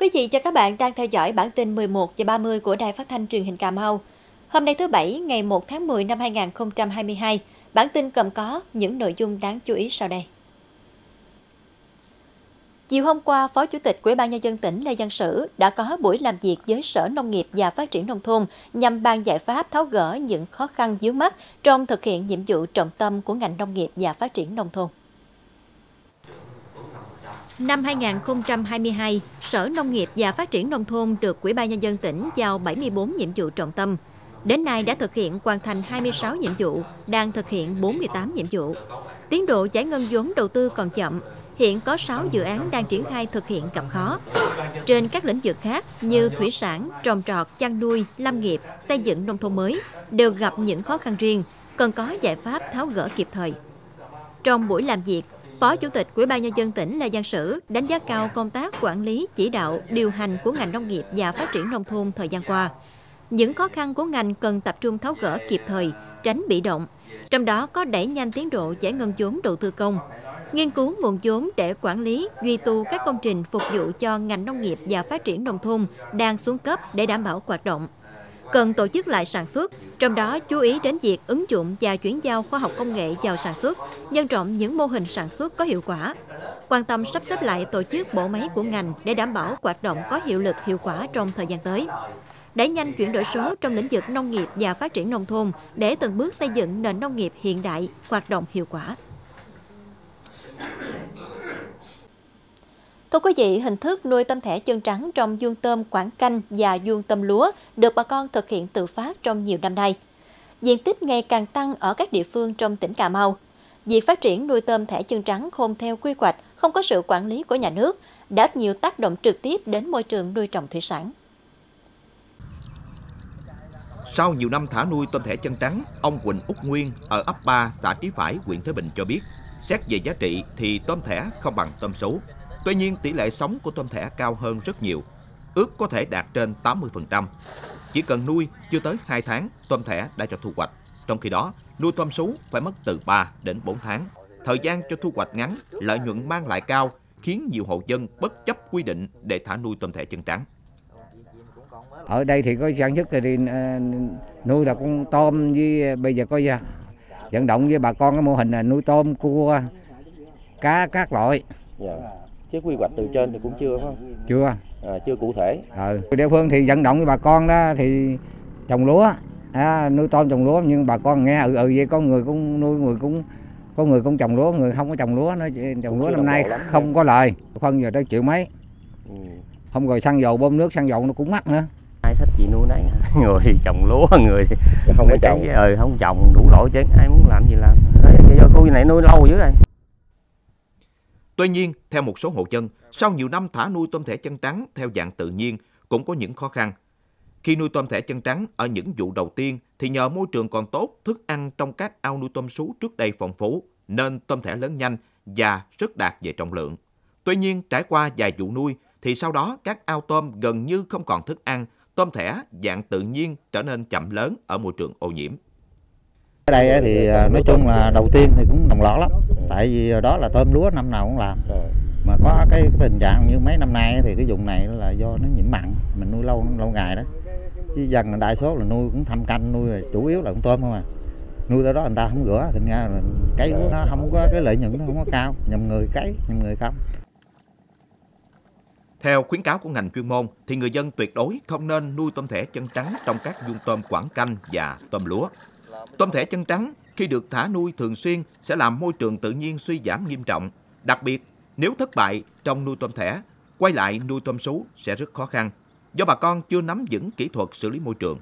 Quý vị và các bạn đang theo dõi bản tin 11 giờ 30 của Đài Phát thanh Truyền hình Cà Mau. Hôm nay thứ Bảy, ngày 1 tháng 10 năm 2022, bản tin cầm có những nội dung đáng chú ý sau đây. Chiều hôm qua, Phó Chủ tịch Ủy ban nhân dân tỉnh Lê Văn Sử đã có buổi làm việc với Sở Nông nghiệp và Phát triển nông thôn nhằm bàn giải pháp tháo gỡ những khó khăn vướng mắt trong thực hiện nhiệm vụ trọng tâm của ngành nông nghiệp và phát triển nông thôn. Năm 2022, Sở Nông nghiệp và Phát triển Nông thôn được Ủy ban Nhân dân tỉnh giao 74 nhiệm vụ trọng tâm. Đến nay đã thực hiện hoàn thành 26 nhiệm vụ, đang thực hiện 48 nhiệm vụ. Tiến độ giải ngân vốn đầu tư còn chậm, hiện có 6 dự án đang triển khai thực hiện gặp khó. Trên các lĩnh vực khác như thủy sản, trồng trọt, chăn nuôi, lâm nghiệp, xây dựng nông thôn mới đều gặp những khó khăn riêng, cần có giải pháp tháo gỡ kịp thời. Trong buổi làm việc, Phó Chủ tịch Ủy ban nhân dân tỉnh Lê Giang Sử đánh giá cao công tác quản lý, chỉ đạo, điều hành của ngành nông nghiệp và phát triển nông thôn thời gian qua. Những khó khăn của ngành cần tập trung tháo gỡ kịp thời, tránh bị động. Trong đó có đẩy nhanh tiến độ giải ngân vốn đầu tư công, nghiên cứu nguồn vốn để quản lý, duy tu các công trình phục vụ cho ngành nông nghiệp và phát triển nông thôn đang xuống cấp để đảm bảo hoạt động cần tổ chức lại sản xuất, trong đó chú ý đến việc ứng dụng và chuyển giao khoa học công nghệ vào sản xuất, nhân rộng những mô hình sản xuất có hiệu quả. Quan tâm sắp xếp lại tổ chức bộ máy của ngành để đảm bảo hoạt động có hiệu lực hiệu quả trong thời gian tới. Đẩy nhanh chuyển đổi số trong lĩnh vực nông nghiệp và phát triển nông thôn để từng bước xây dựng nền nông nghiệp hiện đại, hoạt động hiệu quả. Thưa quý vị, hình thức nuôi tôm thẻ chân trắng trong vuông tôm quảng canh và vuông tôm lúa được bà con thực hiện tự phát trong nhiều năm nay. Diện tích ngày càng tăng ở các địa phương trong tỉnh Cà Mau. Việc phát triển nuôi tôm thẻ chân trắng không theo quy hoạch, không có sự quản lý của nhà nước, đã nhiều tác động trực tiếp đến môi trường nuôi trồng thủy sản. Sau nhiều năm thả nuôi tôm thẻ chân trắng, ông Quỳnh Úc Nguyên ở ấp 3, xã Trí Phải, huyện Thới Bình cho biết, xét về giá trị thì tôm thẻ không bằng tôm sú. Tuy nhiên, tỷ lệ sống của tôm thẻ cao hơn rất nhiều, ước có thể đạt trên 80%. Chỉ cần nuôi chưa tới 2 tháng, tôm thẻ đã cho thu hoạch. Trong khi đó, nuôi tôm sú phải mất từ 3 đến 4 tháng. Thời gian cho thu hoạch ngắn, lợi nhuận mang lại cao, khiến nhiều hộ dân bất chấp quy định để thả nuôi tôm thẻ chân trắng. Ở đây thì có sản xuất thì uh, nuôi là con tôm với bây giờ có uh, vận động với bà con cái mô hình là nuôi tôm, cua, cá các loại. Yeah chứ quy hoạch từ trên thì cũng chưa phải không? Chưa. À, chưa cụ thể. Ừ. Địa phương thì vận động với bà con đó thì trồng lúa, à, nuôi tôm trồng lúa nhưng bà con nghe ừ ừ vậy có người cũng nuôi người cũng có người cũng trồng lúa, người không có trồng lúa nó trồng lúa năm nay không có lời, phân giờ tới triệu mấy. Ừ. Không rồi xăng dầu bơm nước xăng dầu nó cũng mắc nữa ai thích gì nuôi nấy người trồng lúa người không có trồng ừ, không trồng đủ lỗi chứ ai muốn làm gì làm Đấy, khu này nuôi lâu dữ rồi Tuy nhiên, theo một số hộ dân, sau nhiều năm thả nuôi tôm thẻ chân trắng theo dạng tự nhiên cũng có những khó khăn. Khi nuôi tôm thẻ chân trắng ở những vụ đầu tiên thì nhờ môi trường còn tốt, thức ăn trong các ao nuôi tôm sú trước đây phong phú, nên tôm thẻ lớn nhanh và rất đạt về trọng lượng. Tuy nhiên, trải qua vài vụ nuôi thì sau đó các ao tôm gần như không còn thức ăn, tôm thẻ dạng tự nhiên trở nên chậm lớn ở môi trường ô nhiễm. Ở đây thì à, nói chung là đầu tiên thì cũng đồng loạt lắm tại vì đó là tôm lúa năm nào cũng làm. Mà có cái, cái tình trạng như mấy năm nay thì cái vùng này là do nó nhiễm mặn mình nuôi lâu lâu ngày đó. Chứ dân đại số là nuôi cũng thăm canh nuôi chủ yếu là con tôm không à. Nuôi tới đó người ta không rửa thành ra là cái lúa nó không có cái lợi nhuận nó không có cao nhầm người cấy nhầm người không. Theo khuyến cáo của ngành chuyên môn thì người dân tuyệt đối không nên nuôi tôm thẻ chân trắng trong các vuông tôm quảng canh và tôm lúa. Tôm thẻ chân trắng khi được thả nuôi thường xuyên sẽ làm môi trường tự nhiên suy giảm nghiêm trọng. Đặc biệt, nếu thất bại trong nuôi tôm thẻ, quay lại nuôi tôm sú sẽ rất khó khăn, do bà con chưa nắm vững kỹ thuật xử lý môi trường.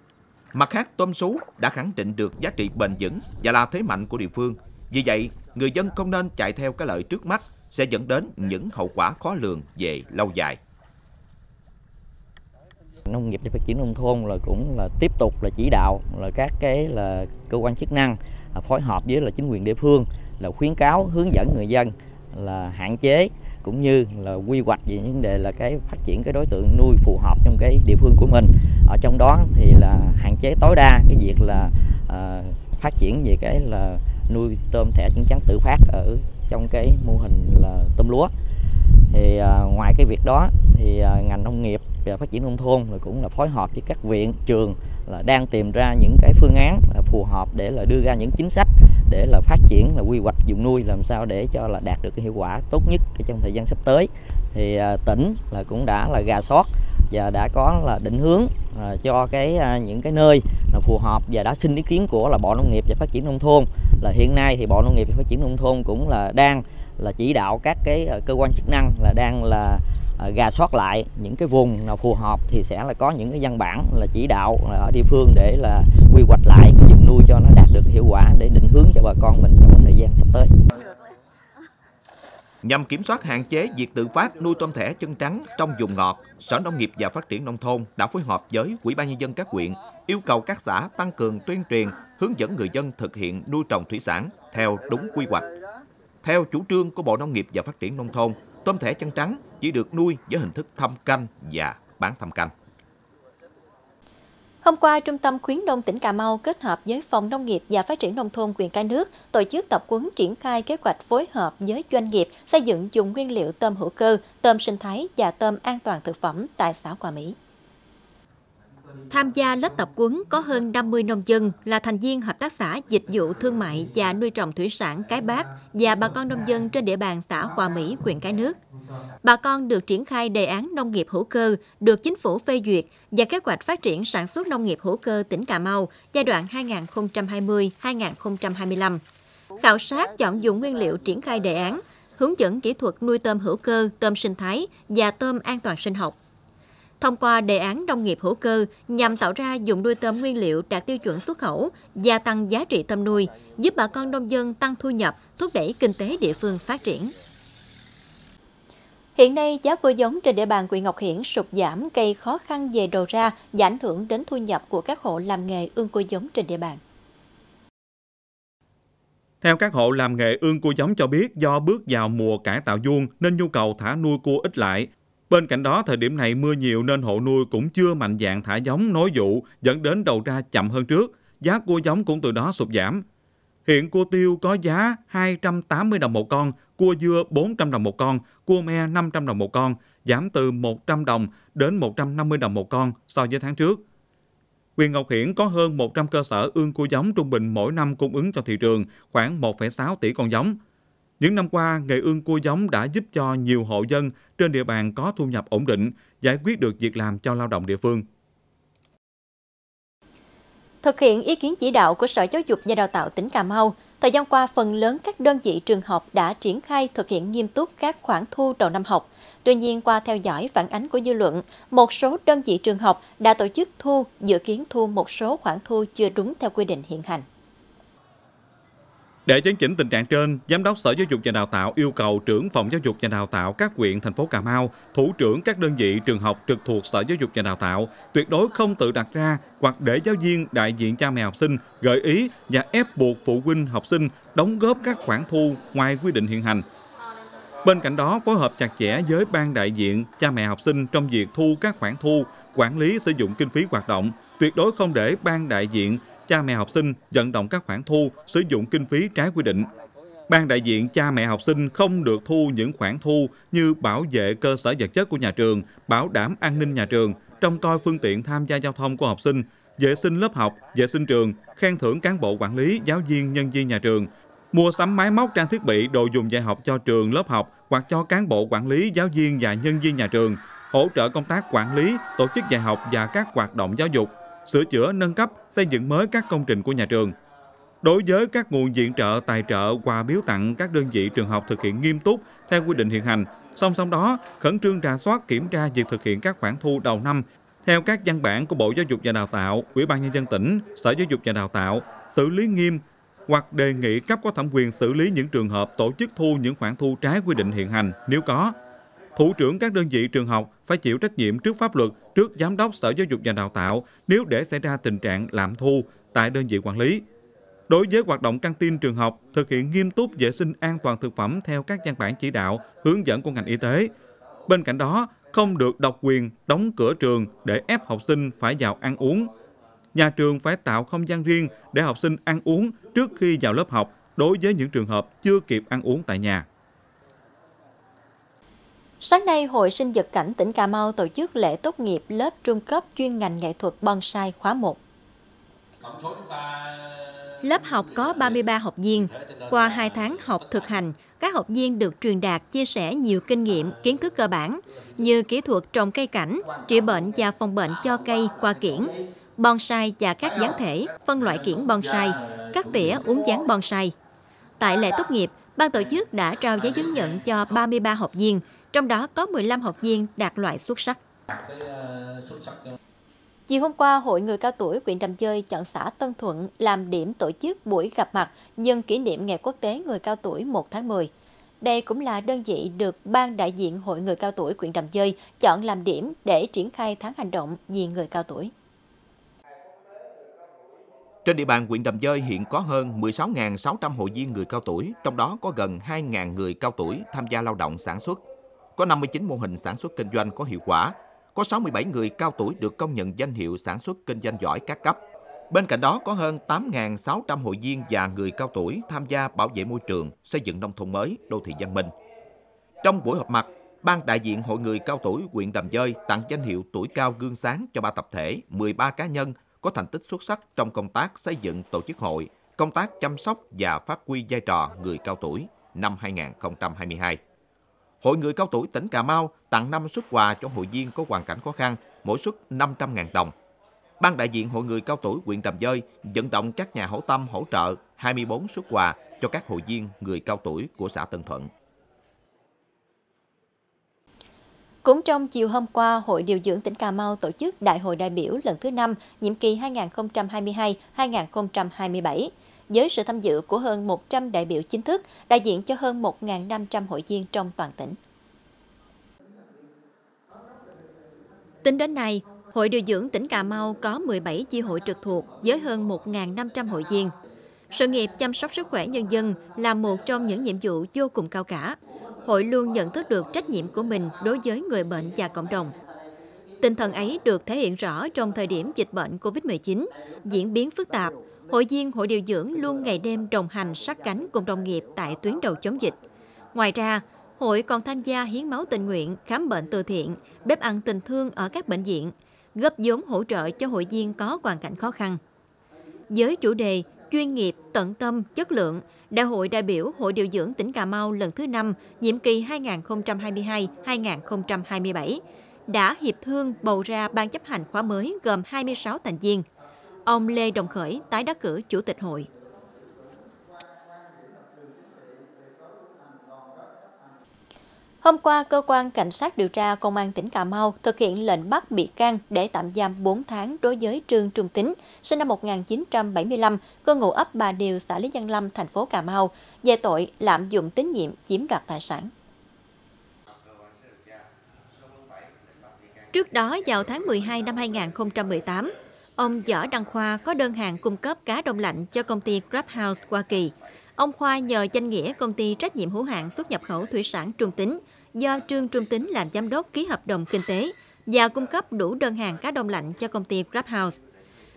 Mặt khác, tôm sú đã khẳng định được giá trị bền vững và là thế mạnh của địa phương. Vì vậy, người dân không nên chạy theo cái lợi trước mắt sẽ dẫn đến những hậu quả khó lường về lâu dài nông nghiệp để phát triển nông thôn là cũng là tiếp tục là chỉ đạo là các cái là cơ quan chức năng phối hợp với là chính quyền địa phương là khuyến cáo hướng dẫn người dân là hạn chế cũng như là quy hoạch về vấn đề là cái phát triển cái đối tượng nuôi phù hợp trong cái địa phương của mình. Ở trong đó thì là hạn chế tối đa cái việc là à, phát triển về cái là nuôi tôm thẻ chân trắng tự phát ở trong cái mô hình là tôm lúa cái việc đó thì à, ngành nông nghiệp và phát triển nông thôn là cũng là phối hợp với các viện, trường là đang tìm ra những cái phương án là phù hợp để là đưa ra những chính sách để là phát triển, là quy hoạch vùng nuôi làm sao để cho là đạt được cái hiệu quả tốt nhất trong thời gian sắp tới. Thì à, tỉnh là cũng đã là gà sót và đã có là định hướng à, cho cái à, những cái nơi là phù hợp và đã xin ý kiến của là Bộ Nông nghiệp và Phát triển nông thôn là hiện nay thì Bộ Nông nghiệp và Phát triển nông thôn cũng là đang là chỉ đạo các cái à, cơ quan chức năng là đang là à, gà soát lại những cái vùng nào phù hợp thì sẽ là có những cái văn bản là chỉ đạo ở địa phương để là quy hoạch lại cái vùng nuôi cho nó đạt được hiệu quả để định hướng cho bà con mình trong thời gian sắp tới. Nhằm kiểm soát hạn chế việc tự phát nuôi tôm thẻ chân trắng trong vùng ngọt, Sở Nông nghiệp và Phát triển Nông thôn đã phối hợp với Ủy ban Nhân dân các huyện yêu cầu các xã tăng cường tuyên truyền, hướng dẫn người dân thực hiện nuôi trồng thủy sản theo đúng quy hoạch. Theo chủ trương của Bộ Nông nghiệp và Phát triển Nông thôn, tôm thẻ chân trắng chỉ được nuôi với hình thức thăm canh và bán thăm canh. Hôm qua, Trung tâm Khuyến nông tỉnh Cà Mau kết hợp với Phòng Nông nghiệp và Phát triển Nông thôn quyền Cái Nước tổ chức tập huấn triển khai kế hoạch phối hợp với doanh nghiệp xây dựng dùng nguyên liệu tôm hữu cơ, tôm sinh thái và tôm an toàn thực phẩm tại xã Hòa Mỹ. Tham gia lớp tập quấn có hơn 50 nông dân là thành viên hợp tác xã dịch vụ thương mại và nuôi trồng thủy sản Cái Bát và bà con nông dân trên địa bàn xã Hòa Mỹ, huyện Cái Nước. Bà con được triển khai đề án nông nghiệp hữu cơ được chính phủ phê duyệt và kế hoạch phát triển sản xuất nông nghiệp hữu cơ tỉnh Cà Mau giai đoạn 2020-2025. Khảo sát chọn dùng nguyên liệu triển khai đề án, hướng dẫn kỹ thuật nuôi tôm hữu cơ, tôm sinh thái và tôm an toàn sinh học thông qua đề án nông nghiệp hữu cơ nhằm tạo ra dùng nuôi tôm nguyên liệu đạt tiêu chuẩn xuất khẩu, gia tăng giá trị tôm nuôi, giúp bà con nông dân tăng thu nhập, thúc đẩy kinh tế địa phương phát triển. Hiện nay, giá cua giống trên địa bàn huyện Ngọc Hiển sụt giảm gây khó khăn về đầu ra và ảnh hưởng đến thu nhập của các hộ làm nghề ương cua giống trên địa bàn. Theo các hộ làm nghề ương cua giống cho biết, do bước vào mùa cải tạo vuông nên nhu cầu thả nuôi cua ít lại. Bên cạnh đó, thời điểm này mưa nhiều nên hộ nuôi cũng chưa mạnh dạng thả giống nối vụ, dẫn đến đầu ra chậm hơn trước. Giá cua giống cũng từ đó sụt giảm. Hiện cua tiêu có giá 280 đồng một con, cua dưa 400 đồng một con, cua me 500 đồng một con, giảm từ 100 đồng đến 150 đồng một con so với tháng trước. Quyền Ngọc Hiển có hơn 100 cơ sở ương cua giống trung bình mỗi năm cung ứng cho thị trường khoảng 1,6 tỷ con giống. Những năm qua, nghề ương cua giống đã giúp cho nhiều hộ dân trên địa bàn có thu nhập ổn định, giải quyết được việc làm cho lao động địa phương. Thực hiện ý kiến chỉ đạo của Sở Giáo dục và Đào tạo tỉnh Cà Mau, thời gian qua phần lớn các đơn vị trường học đã triển khai thực hiện nghiêm túc các khoản thu đầu năm học. Tuy nhiên, qua theo dõi phản ánh của dư luận, một số đơn vị trường học đã tổ chức thu, dự kiến thu một số khoản thu chưa đúng theo quy định hiện hành. Để chấn chỉnh tình trạng trên, Giám đốc Sở Giáo dục và Đào tạo yêu cầu trưởng phòng giáo dục và đào tạo các huyện thành phố Cà Mau, thủ trưởng các đơn vị trường học trực thuộc Sở Giáo dục và Đào tạo tuyệt đối không tự đặt ra hoặc để giáo viên đại diện cha mẹ học sinh gợi ý và ép buộc phụ huynh học sinh đóng góp các khoản thu ngoài quy định hiện hành. Bên cạnh đó, phối hợp chặt chẽ với ban đại diện cha mẹ học sinh trong việc thu các khoản thu, quản lý sử dụng kinh phí hoạt động, tuyệt đối không để ban đại diện cha mẹ học sinh vận động các khoản thu sử dụng kinh phí trái quy định. Ban đại diện cha mẹ học sinh không được thu những khoản thu như bảo vệ cơ sở vật chất của nhà trường, bảo đảm an ninh nhà trường, trông coi phương tiện tham gia giao thông của học sinh, vệ sinh lớp học, vệ sinh trường, khen thưởng cán bộ quản lý, giáo viên, nhân viên nhà trường, mua sắm máy móc trang thiết bị, đồ dùng dạy học cho trường, lớp học hoặc cho cán bộ quản lý, giáo viên và nhân viên nhà trường, hỗ trợ công tác quản lý, tổ chức dạy học và các hoạt động giáo dục, sửa chữa, nâng cấp, xây dựng mới các công trình của nhà trường. Đối với các nguồn viện trợ, tài trợ, quà biếu tặng các đơn vị trường học thực hiện nghiêm túc theo quy định hiện hành. Song song đó, khẩn trương rà soát kiểm tra việc thực hiện các khoản thu đầu năm theo các văn bản của Bộ Giáo dục và Đào tạo, Ủy ban nhân dân tỉnh, Sở Giáo dục và Đào tạo, xử lý nghiêm hoặc đề nghị cấp có thẩm quyền xử lý những trường hợp tổ chức thu những khoản thu trái quy định hiện hành nếu có. Thủ trưởng các đơn vị trường học phải chịu trách nhiệm trước pháp luật, trước Giám đốc Sở Giáo dục và Đào tạo nếu để xảy ra tình trạng lạm thu tại đơn vị quản lý. Đối với hoạt động căng tin trường học, thực hiện nghiêm túc vệ sinh an toàn thực phẩm theo các văn bản chỉ đạo, hướng dẫn của ngành y tế. Bên cạnh đó, không được độc quyền đóng cửa trường để ép học sinh phải vào ăn uống. Nhà trường phải tạo không gian riêng để học sinh ăn uống trước khi vào lớp học đối với những trường hợp chưa kịp ăn uống tại nhà. Sáng nay, Hội Sinh vật cảnh tỉnh Cà Mau tổ chức lễ tốt nghiệp lớp trung cấp chuyên ngành nghệ thuật bonsai khóa 1. Lớp học có 33 học viên. Qua 2 tháng học thực hành, các học viên được truyền đạt chia sẻ nhiều kinh nghiệm, kiến thức cơ bản như kỹ thuật trồng cây cảnh, trị bệnh và phòng bệnh cho cây qua kiển, bonsai và các dáng thể, phân loại kiển bonsai, cắt tỉa uống dáng bonsai. Tại lễ tốt nghiệp, ban tổ chức đã trao giấy chứng nhận cho 33 học viên, trong đó có 15 học viên đạt loại xuất sắc. Chiều hôm qua, Hội Người Cao Tuổi huyện Đầm Dơi chọn xã Tân Thuận làm điểm tổ chức buổi gặp mặt nhân kỷ niệm Ngày Quốc tế Người Cao Tuổi 1 tháng 10. Đây cũng là đơn vị được Ban đại diện Hội Người Cao Tuổi huyện Đầm Dơi chọn làm điểm để triển khai tháng hành động vì người cao tuổi. Trên địa bàn huyện Đầm Dơi hiện có hơn 16.600 hội viên người cao tuổi, trong đó có gần 2.000 người cao tuổi tham gia lao động sản xuất. Có 59 mô hình sản xuất kinh doanh có hiệu quả, có 67 người cao tuổi được công nhận danh hiệu sản xuất kinh doanh giỏi các cấp. Bên cạnh đó có hơn 8.600 hội viên và người cao tuổi tham gia bảo vệ môi trường, xây dựng nông thôn mới, đô thị văn minh. Trong buổi họp mặt, Ban đại diện Hội người cao tuổi huyện Đầm Dơi tặng danh hiệu tuổi cao gương sáng cho ba tập thể, 13 cá nhân có thành tích xuất sắc trong công tác xây dựng tổ chức hội, công tác chăm sóc và phát huy vai trò người cao tuổi năm 2022. Hội người cao tuổi tỉnh Cà Mau tặng 5 suất quà cho hội viên có hoàn cảnh khó khăn, mỗi suất 500.000 đồng. Ban đại diện Hội người cao tuổi huyện Đầm Dơi vận động các nhà hảo tâm hỗ trợ 24 suất quà cho các hội viên người cao tuổi của xã Tân Thuận. Cũng trong chiều hôm qua, Hội Điều dưỡng tỉnh Cà Mau tổ chức Đại hội đại biểu lần thứ 5, nhiệm kỳ 2022-2027, với sự tham dự của hơn 100 đại biểu chính thức, đại diện cho hơn 1.500 hội viên trong toàn tỉnh. Tính đến nay, Hội Điều dưỡng tỉnh Cà Mau có 17 chi hội trực thuộc với hơn 1.500 hội viên. Sự nghiệp chăm sóc sức khỏe nhân dân là một trong những nhiệm vụ vô cùng cao cả, hội luôn nhận thức được trách nhiệm của mình đối với người bệnh và cộng đồng. Tinh thần ấy được thể hiện rõ trong thời điểm dịch bệnh COVID-19 diễn biến phức tạp. Hội viên Hội điều dưỡng luôn ngày đêm đồng hành sát cánh cùng đồng nghiệp tại tuyến đầu chống dịch. Ngoài ra, hội còn tham gia hiến máu tình nguyện, khám bệnh từ thiện, bếp ăn tình thương ở các bệnh viện, góp vốn hỗ trợ cho hội viên có hoàn cảnh khó khăn. Với chủ đề chuyên nghiệp, tận tâm, chất lượng, Đại hội đại biểu Hội điều dưỡng tỉnh Cà Mau lần thứ 5, nhiệm kỳ 2022-2027, đã hiệp thương bầu ra ban chấp hành khóa mới gồm 26 thành viên. Ông Lê Đồng Khởi tái đắc cử Chủ tịch hội. Hôm qua, Cơ quan Cảnh sát điều tra Công an tỉnh Cà Mau thực hiện lệnh bắt bị can để tạm giam 4 tháng đối với Trương Trung Tính, sinh năm 1975, cư ngụ ấp Bà Điều, xã Lý Văn Lâm, thành phố Cà Mau, về tội lạm dụng tín nhiệm chiếm đoạt tài sản. Trước đó, vào tháng 12 năm 2018, ông Võ Đăng Khoa có đơn hàng cung cấp cá đông lạnh cho công ty Grab House Hoa Kỳ. Ông Khoa nhờ danh nghĩa công ty trách nhiệm hữu hạn xuất nhập khẩu thủy sản Trung Tính do Trương Trung Tính làm giám đốc ký hợp đồng kinh tế và cung cấp đủ đơn hàng cá đông lạnh cho công ty Grab House.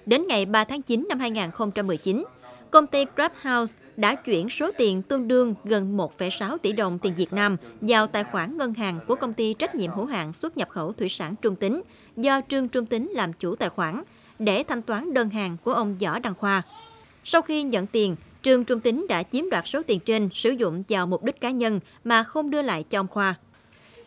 Đến ngày 3 tháng 9 năm 2019, công ty Grab House đã chuyển số tiền tương đương gần 1,6 tỷ đồng tiền Việt Nam vào tài khoản ngân hàng của công ty trách nhiệm hữu hạn xuất nhập khẩu thủy sản Trung Tính do Trương Trung Tính làm chủ tài khoản để thanh toán đơn hàng của ông Võ Đăng Khoa. Sau khi nhận tiền, Trương Trung Tính đã chiếm đoạt số tiền trên sử dụng vào mục đích cá nhân mà không đưa lại cho ông Khoa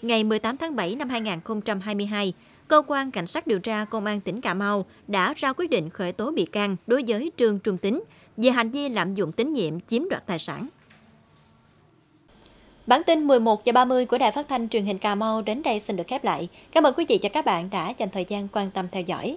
ngày 18 tháng 7 năm 2022, Cơ quan Cảnh sát điều tra Công an tỉnh Cà Mau đã ra quyết định khởi tố bị can đối với Trương Trung Tính về hành vi lạm dụng tín nhiệm chiếm đoạt tài sản. Bản tin 11 giờ 30 của Đài Phát thanh Truyền hình Cà Mau đến đây xin được khép lại. Cảm ơn quý vị và các bạn đã dành thời gian quan tâm theo dõi.